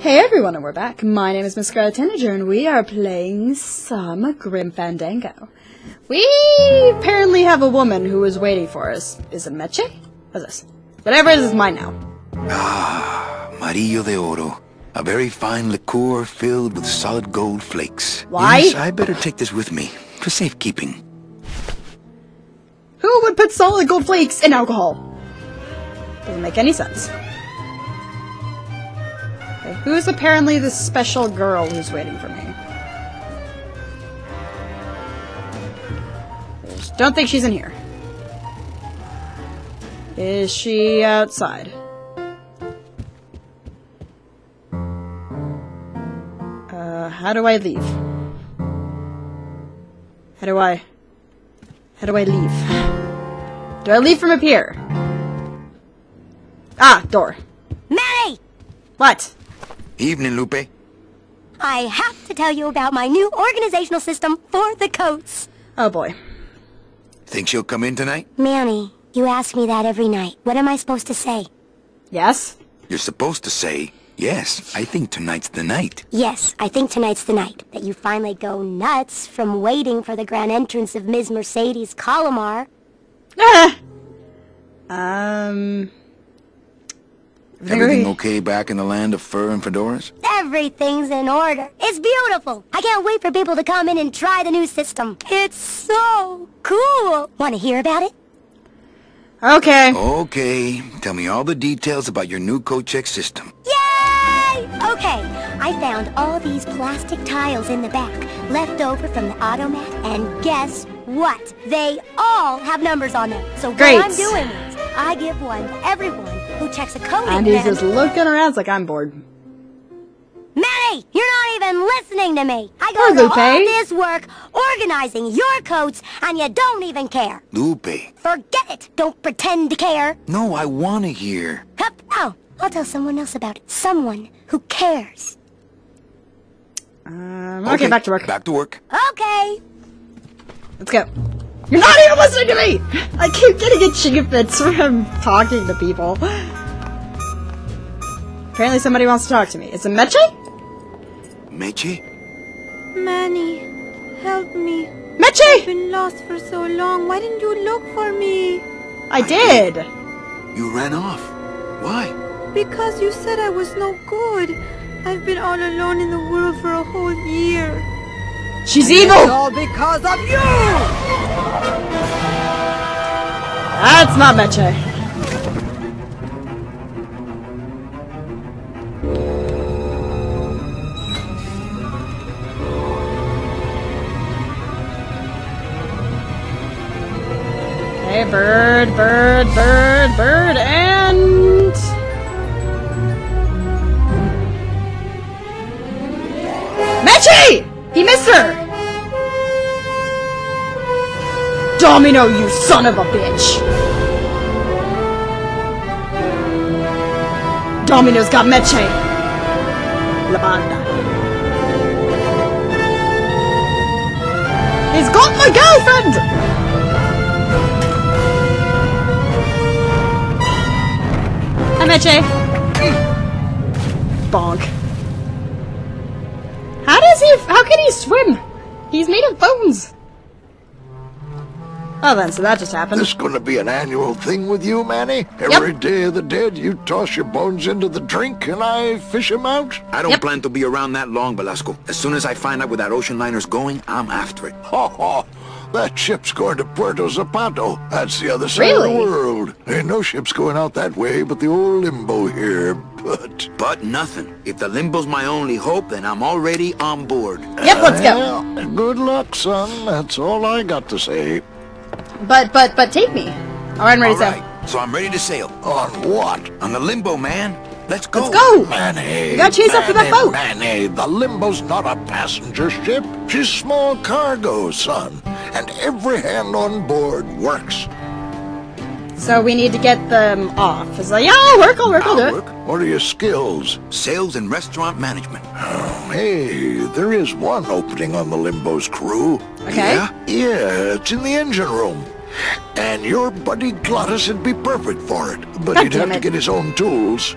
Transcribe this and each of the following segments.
Hey everyone, and we're back. My name is Miss Scarlet Tanager, and we are playing some Grim Fandango. We apparently have a woman who is waiting for us. Is it Meche? What's this? Whatever it is, is mine now. Ah, Marillo de Oro. A very fine liqueur filled with solid gold flakes. Why? Yes, I better take this with me for safekeeping. Who would put solid gold flakes in alcohol? Doesn't make any sense. Who's apparently the special girl who's waiting for me? Don't think she's in here. Is she outside? Uh, how do I leave? How do I... How do I leave? Do I leave from up here? Ah, door. Mary! What? Evening, Lupe. I have to tell you about my new organizational system for the coats. Oh boy. Think she'll come in tonight? Manny, you ask me that every night. What am I supposed to say? Yes? You're supposed to say, yes, I think tonight's the night. Yes, I think tonight's the night that you finally go nuts from waiting for the grand entrance of Ms. Mercedes Colomar. Ah! Um... Everything okay back in the land of fur and fedoras? Everything's in order. It's beautiful. I can't wait for people to come in and try the new system. It's so cool. Want to hear about it? Okay. Okay, tell me all the details about your new coat check system. Yay! Okay, I found all these plastic tiles in the back, left over from the automat, and guess what? They all have numbers on them. So Great. what I'm doing is, I give one to everyone who checks a code And he's them. just looking around it's like I'm bored. Manny, you're not even listening to me. I Poor go to all this work organizing your coats, and you don't even care. Lupe. Forget it. Don't pretend to care. No, I want to hear. Hup, oh, I'll tell someone else about it. Someone who cares. Um, okay, back to work. Back to work. Okay. Let's go. You're not even listening to me! I keep getting itchy fits from talking to people. Apparently somebody wants to talk to me. Is it Meche? Meche? Manny, help me. Meche! I've been lost for so long. Why didn't you look for me? I did! You ran off. Why? Because you said I was no good. I've been all alone in the world for a whole year. She's evil! It's All because of you! That's not Meche. Hey, bird, bird, bird, bird, and... Domino, you son of a bitch! Domino's got Meche! La banda. He's got my girlfriend! Hi, Meche! Bonk. How does he- how can he swim? He's made of bones! Oh then, so that just happened. This gonna be an annual thing with you, Manny? Every day of the dead, you toss your bones into the drink and I fish 'em out? I don't Yep. plan to be around that long, Velasco. As soon as I find out where that ocean liner's going, I'm after it. Ha ha! That ship's going to Puerto Zapato. That's the other side Really? of the world. Ain't no ships going out that way but the old limbo here, but... But nothing. If the limbo's my only hope, then I'm already on board. Yep, let's go. Well, good luck, son. That's all I got to say. But, but, but take me. Alright, I'm ready All to right, so I'm ready to sail. On what? On the limbo, man. Let's go. Let's go! Manny, You gotta chase after that Manny, boat. Manny, the Limbo's not a passenger ship. She's small cargo, son. And every hand on board works. So we need to get them off. It's like, yeah, I'll work, I'll work, I'll, I'll do it. work. What are your skills? Sales and restaurant management. Hey, there is one opening on the Limbo's crew. Okay. Yeah? Yeah, it's in the engine room. And your buddy Glottis would be perfect for it. But God he'd damn have to get his own tools.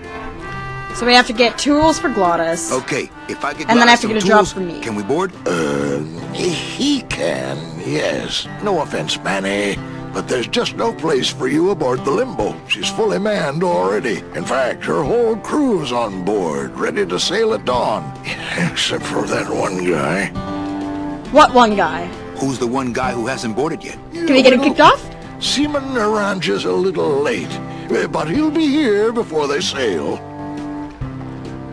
So we have to get tools for Glottis. Okay, if I get And then I have to get some a job for me. Can we board? Uh, he can, yes. No offense, Manny, but there's just no place for you aboard the Limbo. She's fully manned already. In fact, her whole crew's on board, ready to sail at dawn. Except for that one guy. What one guy? Who's the one guy who hasn't boarded yet? Can we get him kicked off? Seaman Naranja's a little late, uh, but he'll be here before they sail.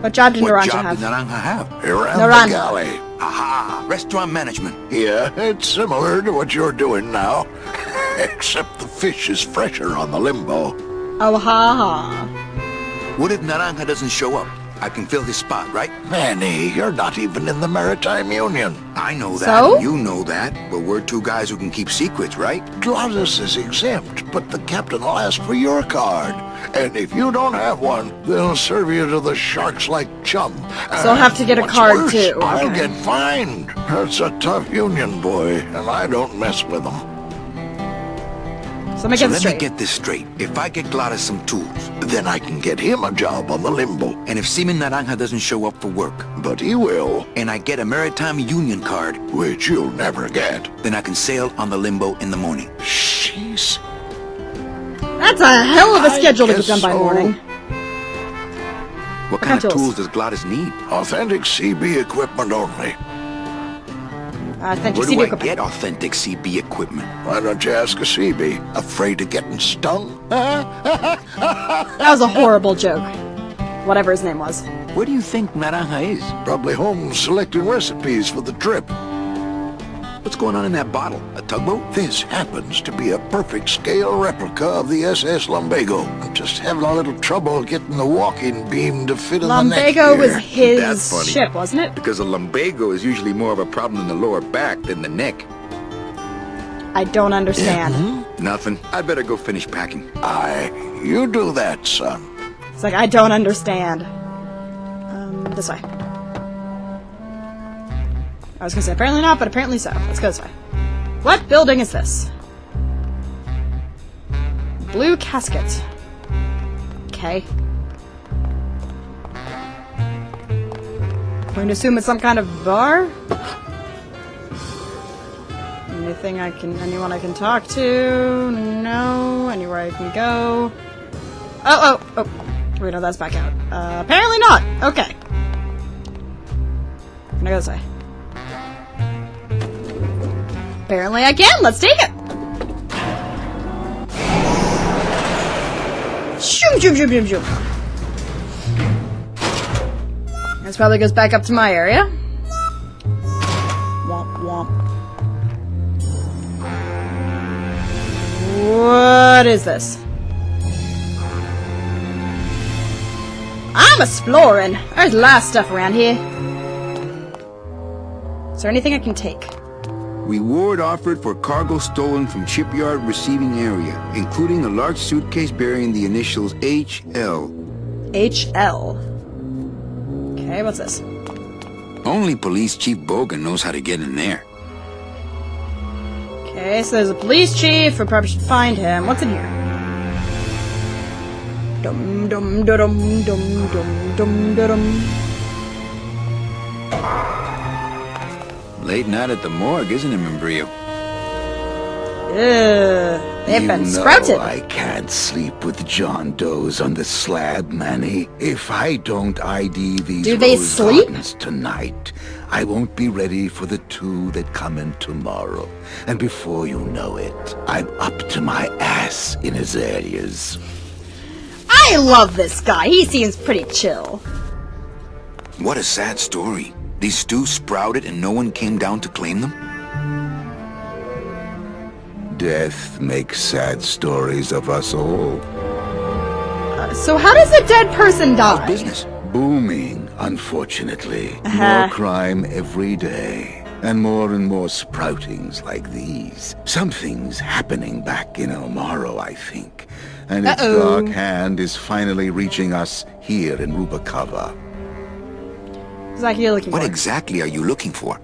What job did What Naranja job have? did Naranja have? Around Naranja. the galley. Aha! Restaurant management. Yeah, it's similar to what you're doing now. Except the fish is fresher on the Limbo. Oh, ha ha. What if Naranja doesn't show up? I can fill his spot, right? Manny, you're not even in the Maritime Union. I know that. So? and You know that. But we're two guys who can keep secrets, right? Glottis is exempt, but the captain will ask for your card. And if you don't have one, they'll serve you to the sharks like chum. So I'll have to get a card, worse, too. I'll Okay. get fined. That's a tough union, boy, and I don't mess with them. So let me So get let this me straight. get this straight. If I get Glottis some tools, Then I can get him a job on the Limbo. and if Seaman Naranja doesn't show up for work, But he will, and I get a Maritime Union card, which you'll never get. then I can sail on the Limbo in the morning. Jeez. That's a hell of a schedule to get done by so. morning. What kind kind of of tools? tools does Glottis need? Authentic Seabee equipment only. Uh, thank you, Where do CD I equipment. get authentic Seabee equipment? Why don't you ask a Seabee? Afraid of getting stung? That was a horrible joke. Whatever his name was. Where do you think Naranja is? Probably home selecting recipes for the trip. What's going on in that bottle? A tugboat? This happens to be a perfect scale replica of the SS Lumbago. I'm just having a little trouble getting the walking beam to fit in the neck Lumbago was. That's his funny. ship, wasn't it? Because a lumbago is usually more of a problem in the lower back than the neck. I don't understand. Nothing. I'd better go finish packing. I... you do that, son. It's like, I don't understand. Um, this way. I was gonna say apparently not, but apparently so. Let's go this way. What building is this? Blue casket. Okay. I'm Going to assume it's some kind of bar? Anything I can, anyone I can talk to? No. Anywhere I can go? Oh, oh, oh. Wait, no, that's back out. Uh, apparently not. Okay. Can I go this way? Apparently I can. Let's take it. Shoom, shoom, shoom, shoom, shoom. This probably goes back up to my area. Womp, womp. What is this? I'm exploring. There's a lot of stuff around here. Is there anything I can take? Reward offered for cargo stolen from shipyard receiving area, including a large suitcase bearing the initials HL. HL. Okay, what's this? Only Police Chief Bogen knows how to get in there. Okay, so there's a police chief. We probably should find him. What's in here? Dum dum dum dum dum dum dum. Late night at the morgue, isn't it, Membrillo? Ugh, they've you been know sprouted. I can't sleep with John Doe's on the slab, Manny. If I don't ID these Do they sleep? tonight, I won't be ready for the two that come in tomorrow. And before you know it, I'm up to my ass in azaleas. I love this guy. He seems pretty chill. What a sad story. These stews sprouted and no one came down to claim them? Death makes sad stories of us all. Uh, so how does a dead person die? Business. Booming, unfortunately. Uh-huh. More crime every day. And more and more sproutings like these. Something's happening back in El Marrow, I think. And its Uh-oh. dark hand is finally reaching us here in Rubacava. Exactly you're looking What for. exactly are you looking for?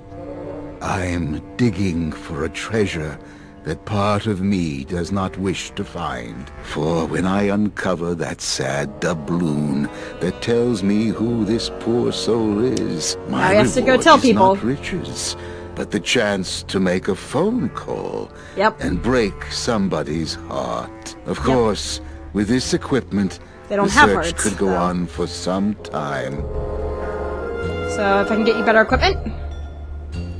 I'm digging for a treasure that part of me does not wish to find. For when I uncover that sad doubloon that tells me who this poor soul is, my Now he has to go reward tell is people. not riches, but the chance to make a phone call Yep. and break somebody's heart. Of course, with this equipment, They don't the have search hearts, could go though. on for some time. So if I can get you better equipment.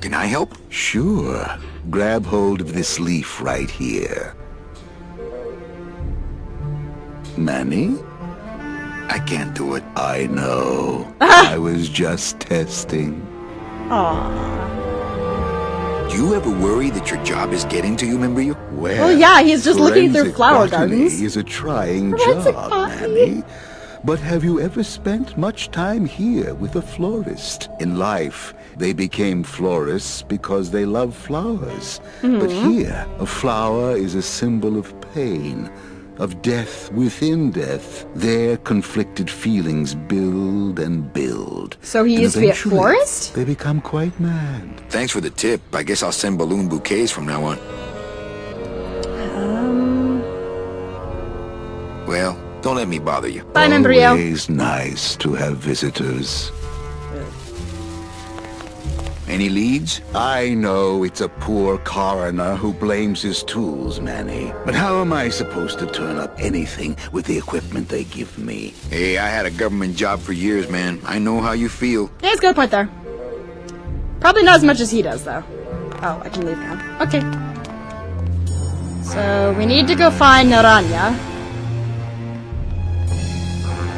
Can I help? Sure. Grab hold of this leaf right here. Manny? I can't do it. I know. I was just testing. Aww. Do you ever worry that your job is getting to you, remember you? Well, oh, yeah, he's just looking through flower botany gardens. is a trying Forensic job, botany. Manny. But have you ever spent much time here with a florist? In life, they became florists because they love flowers. But Mm-hmm. here, a flower is a symbol of pain, of death within death. Their conflicted feelings build and build. So he And used to be a florist? They become quite mad. Thanks for the tip. I guess I'll send balloon bouquets from now on. Um. Well, don't let me bother you. Bye, Membrillo. Always nice to have visitors. Any leads? I know it's a poor coroner who blames his tools, Manny. But how am I supposed to turn up anything with the equipment they give me? Hey, I had a government job for years, man. I know how you feel. Yeah, a point there. Probably not as much as he does, though. Oh, I can leave now. Okay. So, we need to go find Naranja.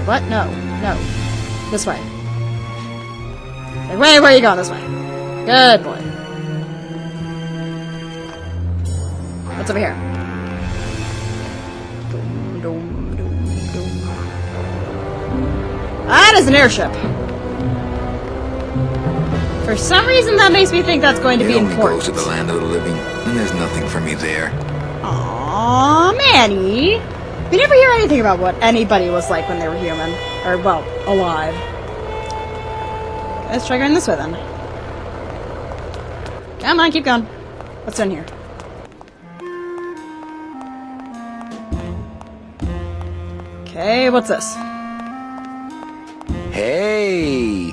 What? No. No. This way. Wait, where are you going? This way. Good boy. What's over here? That is an airship. For some reason, that makes me think that's going to It be only important. goes to the land of the living, and there's nothing for me there. Aww, Manny. We never hear anything about what anybody was like when they were human. Or, well, alive. Let's try going this way then. Come on, keep going. What's in here? Okay, what's this? Hey!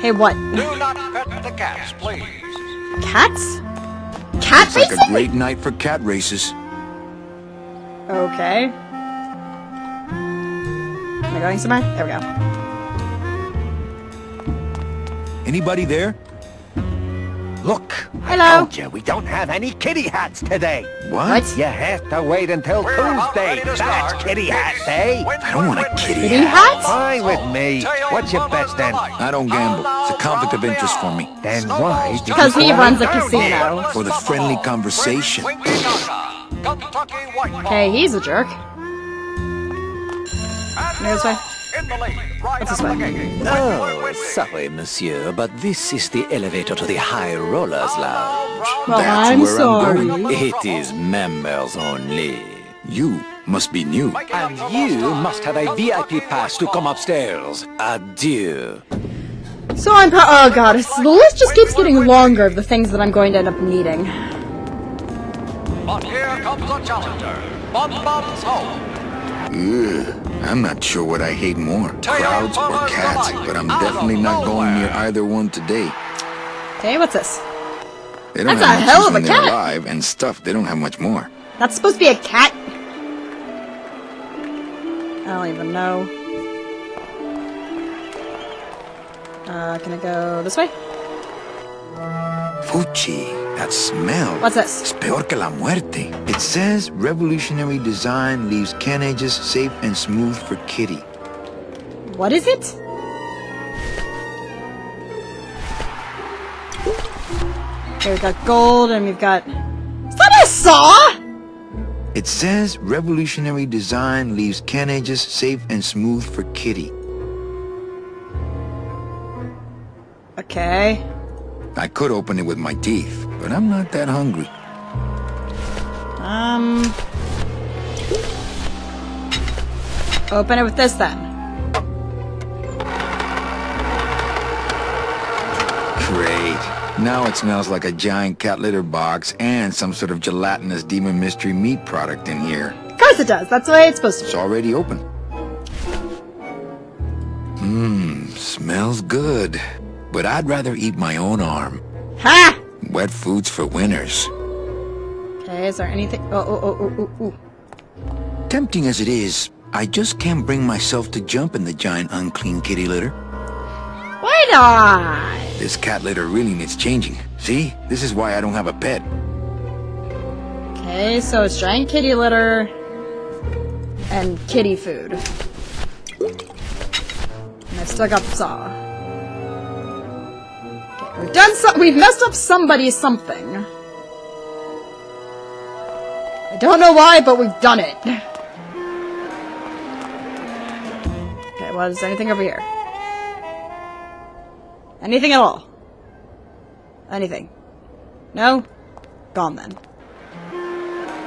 Hey, what? Do not pet the cats, please. Cats? Cat It's like a great night for cat races. Okay. Am I going somewhere? There we go. Anybody there? Look, Hello. I told you we don't have any kitty hats today. What? What? You have to wait until Tuesday. That's kitty hat day. Eh? I don't want a kitty Kitty hat. hats? Fine with me. What's your bets then? I don't gamble. It's a conflict of interest for me. Then why? Because he runs a casino. For the friendly conversation. Okay, he's a jerk. Can I go this way? What's this way? Oh, sorry, monsieur, but this is the elevator to the High Rollers Lounge. Well, That's I'm where I'm sorry. going. It is members only. You must be new. And you must have a VIP pass to come upstairs. Adieu. So I'm oh god, it's, the list just keeps getting longer of the things that I'm going to end up needing. But here comes a challenger. Bum Bum's home. Ugh, I'm not sure what I hate more, crowds or cats, but I'm definitely not going near either one today. Okay, what's this? They don't That's have a much hell of a when they're cat. alive, and stuff, they don't have much more. That's supposed to be a cat? I don't even know. Uh, can I go this way? Fuchi, that smell. What's this? It's peor que la muerte. It says revolutionary design leaves can edges safe and smooth for kitty. What is it? Okay, we've got gold and we've got... Is that a saw? It says revolutionary design leaves can edges safe and smooth for kitty. Okay. I could open it with my teeth, but I'm not that hungry. Um... Open it with this then. Great. Now it smells like a giant cat litter box and some sort of gelatinous demon mystery meat product in here. Of course it does. That's the way it's supposed to It's already open. Mmm, smells good. But I'd rather eat my own arm. Ha! Wet food's for winners. Okay, is there anything? Oh, oh, oh, oh, oh, oh. Tempting as it is, I just can't bring myself to jump in the giant unclean kitty litter. Why not? This cat litter really needs changing. See? This is why I don't have a pet. Okay, so it's giant kitty litter and kitty food. And I still got the saw. We've done so- we've messed up somebody something. I don't know why, but we've done it. Okay, well, is anything over here? Anything at all? Anything? No? Gone then.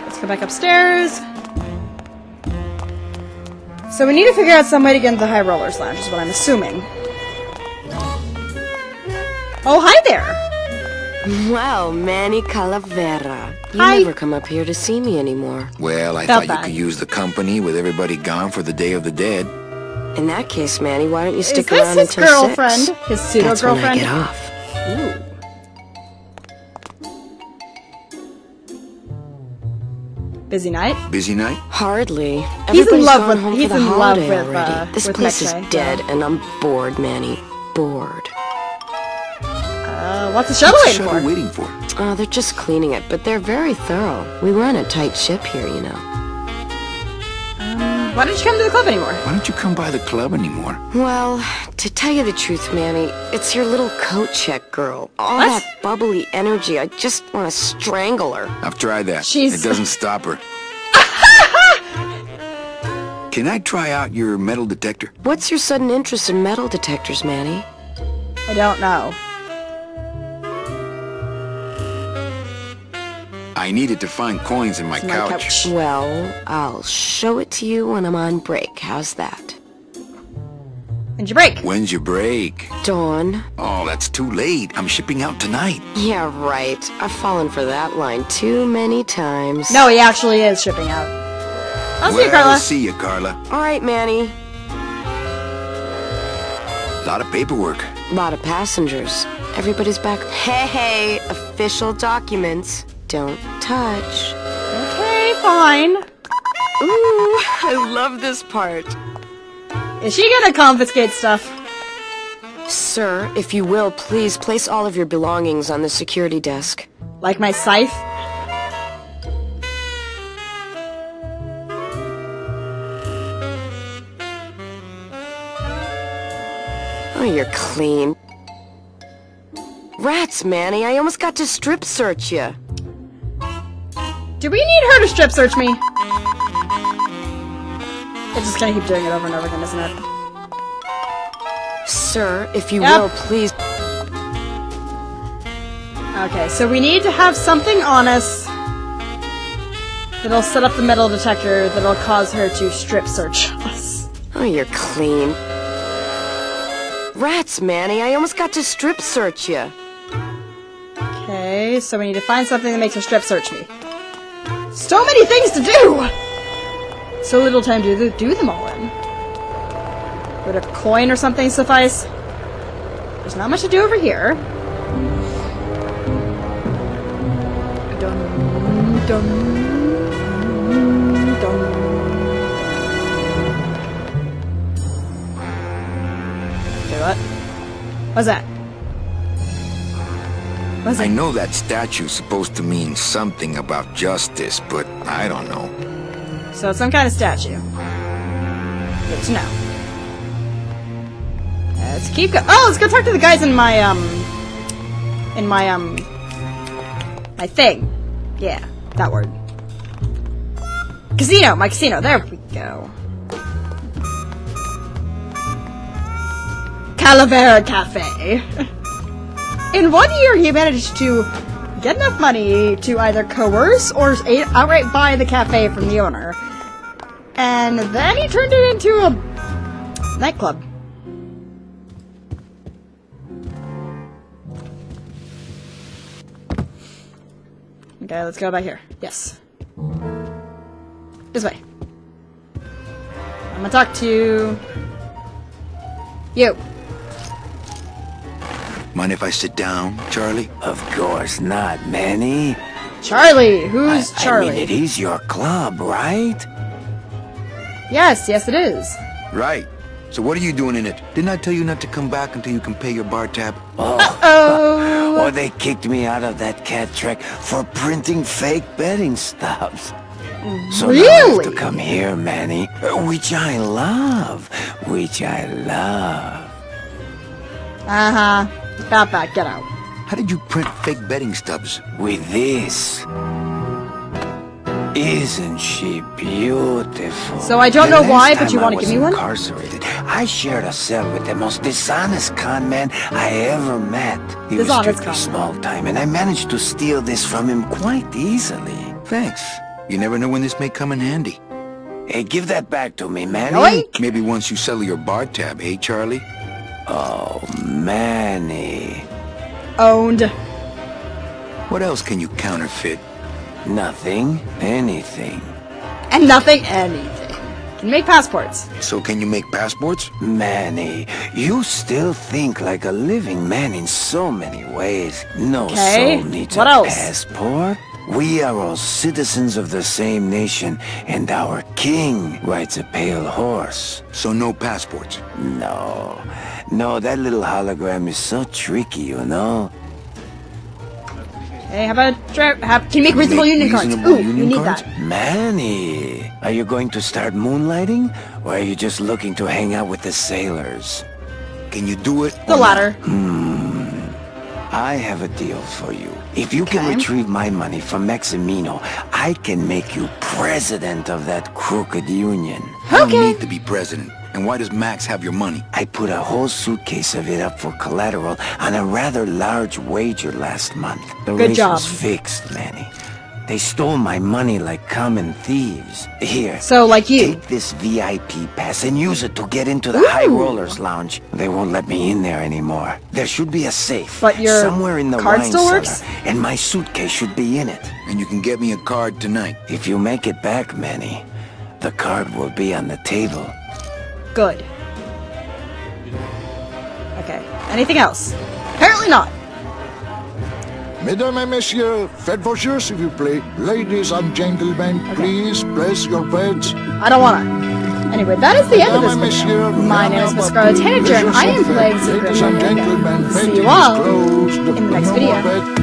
Let's go back upstairs. So we need to figure out some way to get into the High Rollers Lounge, is what I'm assuming. Oh, hi there! Well, Manny Calavera. You Hi. never come up here to see me anymore. Well, I Felt thought you could use the company with everybody gone for the Day of the Dead. In that case, Manny, why don't you Is stick this around his until girlfriend? six? His pseudo That's when I girlfriend? get off. Ooh. Busy night? Busy night? Hardly. He's in love with- home he's in love with, already. uh, this with place Meche, is dead, yeah. and I'm bored, Manny. Bored. Uh, what's the shuttle What's waiting the for? shuttle waiting for? Oh, they're just cleaning it, but they're very thorough. We run a tight ship here, you know. Why don't you come to the club anymore? Why don't you come by the club anymore? Well, to tell you the truth, Manny, it's your little coat check girl. All What? that bubbly energy, I just want to strangle her. I've tried that. She's- It doesn't stop her. Can I try out your metal detector? What's your sudden interest in metal detectors, Manny? I don't know. I needed to find coins in my my couch. couch. Well, I'll show it to you when I'm on break. How's that? When'd you break? When's your break? Dawn? Oh, that's too late. I'm shipping out tonight. Yeah, right. I've fallen for that line too many times. No, he actually is shipping out. I'll see you, well, Carla. see you, Carla. All right, Manny. lot of paperwork. Lot of passengers. Everybody's back. Hey, hey, official documents. Don't touch. Okay, fine. Ooh, I love this part. Is she gonna confiscate stuff? Sir, if you will, please place all of your belongings on the security desk. Like my scythe? Oh, you're clean. Rats, Manny, I almost got to strip search you. Do we need her to strip search me? It's just gonna keep doing it over and over again, isn't it? Sir, if you Yep. will, please. Okay, so we need to have something on us that'll set up the metal detector that'll cause her to strip search us. Oh, you're clean. Rats, Manny, I almost got to strip search you. Okay, so we need to find something that makes her strip search me. So many things to do! So little time to do them all in. Would a coin or something suffice? There's not much to do over here. Dun, dun, dun. Okay, what? What's that? What's I know that statue's supposed to mean something about justice, but I don't know. So it's some kind of statue. Good to know. Let's keep go- Oh, let's go talk to the guys in my, um... In my, um... My thing. Yeah, that word. Casino! My casino! There we go. Calavera Cafe. In one year, he managed to get enough money to either coerce or outright buy the cafe from the owner. And then he turned it into a nightclub. Okay, let's go back here. Yes. This way. I'm gonna talk to you. Mind if I sit down, Charlie? Of course not, Manny. Charlie. Who's I, Charlie? I mean, it is your club, right? yes, yes, it is. Right. So what are you doing in it? Didn't I tell you not to come back until you can pay your bar tab? Oh, Oh. or they kicked me out of that cat track for printing fake betting stubs. So now I have to come here, Manny, uh, which I love, which I love. Uh huh. Got that. Get out. How did you print fake betting stubs? With this. Isn't she beautiful? So I don't The know why, but you wanna give me one? Incarcerated. I shared a cell with the most dishonest con man I ever met. He was Dishonest strictly small time, and I managed to steal this from him quite easily. Thanks. You never know when this may come in handy. Hey, give that back to me, Manny. Yoink. Maybe once you settle your bar tab, eh, Charlie? Oh, Manny. Owned. What else can you counterfeit? Nothing, anything. And nothing, anything. Can make passports. So can you make passports? Manny, you still think like a living man in so many ways. No Okay, soul needs what a else? passport. We are all citizens of the same nation, and our king rides a pale horse. So no passports. No, no, that little hologram is so tricky, you know? Hey, how about tra- have, can you make reasonable Make union cards? reasonable Ooh, union you need cards? that. Manny, are you going to start moonlighting? Or are you just looking to hang out with the sailors? Can you do it? The latter. not? Latter. I have a deal for you. If you can retrieve my money from Maximino, I can make you president of that crooked union. I don't need to be president. And why does Max have your money? I put a whole suitcase of it up for collateral on a rather large wager last month. The Good race job. was fixed, Manny. They stole my money like common thieves. Here. So, like you. Take this VIP pass and use it to get into the High Rollers Lounge. They won't let me in there anymore. There should be a safe. But your somewhere in the card wine still cellar, works? and my suitcase should be in it. And you can get me a card tonight. If you make it back, Manny, the card will be on the table. Good. Okay. Anything else? Apparently not. Mesdames et messieurs, faites vos jeux s'il vous plaît. Ladies and gentlemen, please place your beds. I don't wanna. Anyway, that is the end of Mesdames this video. My name is Miss Scarlet Tanager, and I am playing Ladies and See you all in the next video.